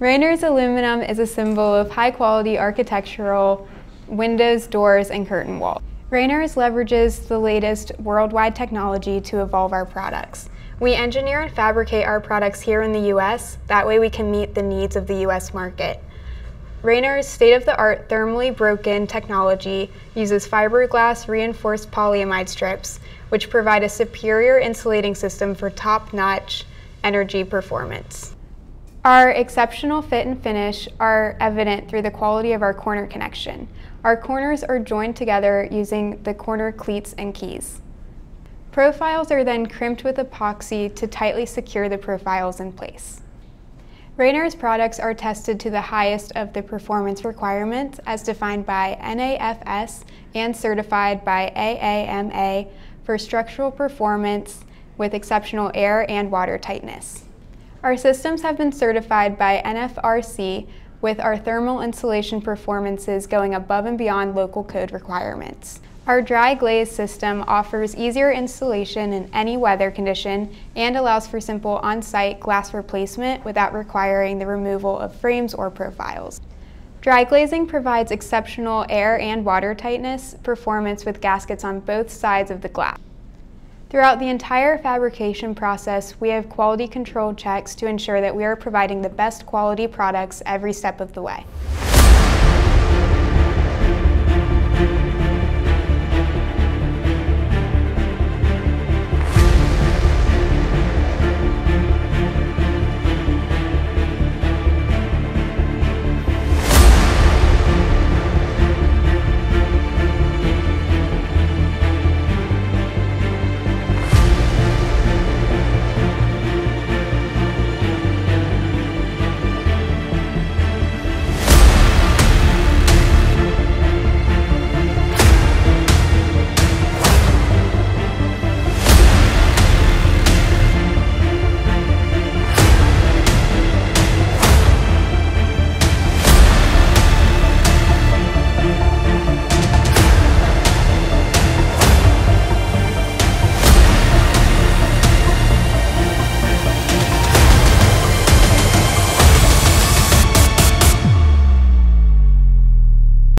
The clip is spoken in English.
Reynaers aluminum is a symbol of high quality architectural windows, doors, and curtain walls. Reynaers leverages the latest worldwide technology to evolve our products. We engineer and fabricate our products here in the US, that way we can meet the needs of the US market. Reynaers' state-of-the-art thermally broken technology uses fiberglass reinforced polyamide strips, which provide a superior insulating system for top-notch energy performance. Our exceptional fit and finish are evident through the quality of our corner connection. Our corners are joined together using the corner cleats and keys. Profiles are then crimped with epoxy to tightly secure the profiles in place. Reynaers products are tested to the highest of the performance requirements as defined by NAFS and certified by AAMA for structural performance with exceptional air and water tightness. Our systems have been certified by NFRC with our thermal insulation performances going above and beyond local code requirements. Our dry glaze system offers easier installation in any weather condition and allows for simple on-site glass replacement without requiring the removal of frames or profiles. Dry glazing provides exceptional air and water tightness performance with gaskets on both sides of the glass. Throughout the entire fabrication process, we have quality control checks to ensure that we are providing the best quality products every step of the way.